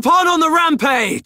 Groupon on the rampage!